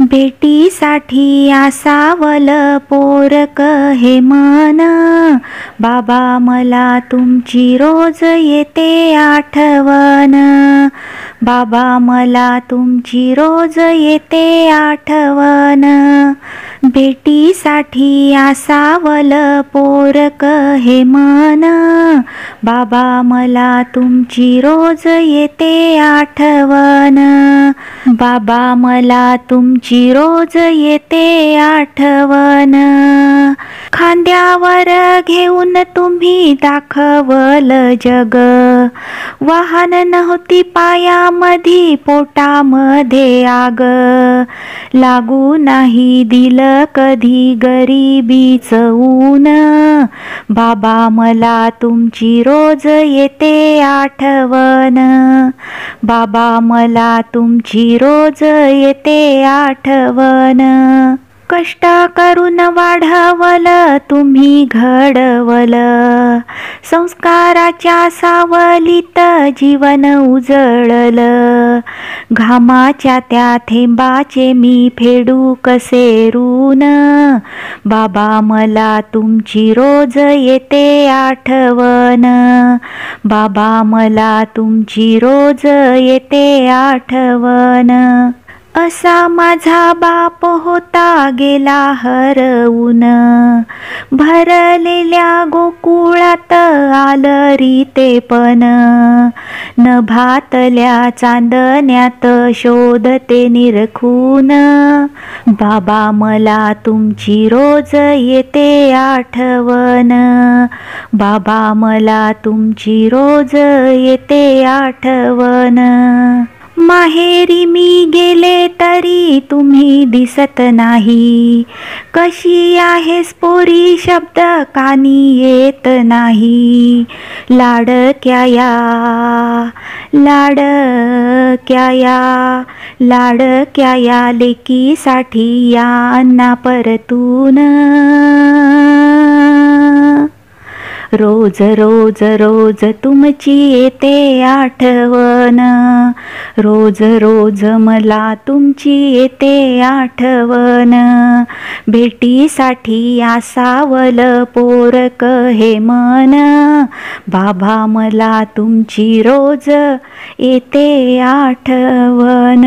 भेटीसाठी आसावल पोरक हे मन बाबा मला तुमची रोज येते आठवण. बाबा मला तुमची रोज येते आठवण. भेटीसाठी आसावल पोरक हे मन बाबा मला तुमची रोज येते आठवण. बाबा मला तुमची रोज येते आठवण. खांद्यावर घेऊन तुम्ही दाखवल जग. वाहन नव्हती पायामधी पोटामध्ये आग. लागू नाही दिलं कधी गरिबीच ऊन. बाबा मला तुमची रोज येते आठवण. बाबा मला तुमची रोज येते आठवण. कष्ट करून वाढवल तुम्ही घडवल. संस्काराच्या सावलीत जीवन उजळल. घामाच्या त्या थेंबाचे मी फेडू कसे ऋण? बाबा मला तुमची रोज येते आठवण. बाबा मला तुमची रोज येते आठवण. असा माझा बाप होता गेला हरवून. भरलेल्या गोकुळात आलं ते पण. भातल्या चांदण्यात शोधते निरखून. बाबा मला तुमची रोज येते आठवण. बाबा मला तुमची रोज येते आठवण. माहेरी मी गेले तरी तुम्ही दिसत नाही. कशी आहे स्पोरी शब्द कानी येत नाही. लाडक्या या लाडक्या या लाडक्या या लेकीसाठी या अन्ना परतून. रोज रोज रोज तुमची येते आठवण. रोज रोज मला तुमची येते आठवण. भेटीसाठी आसावल पोरक हे मन. बाबा मला तुमची रोज येते आठवण.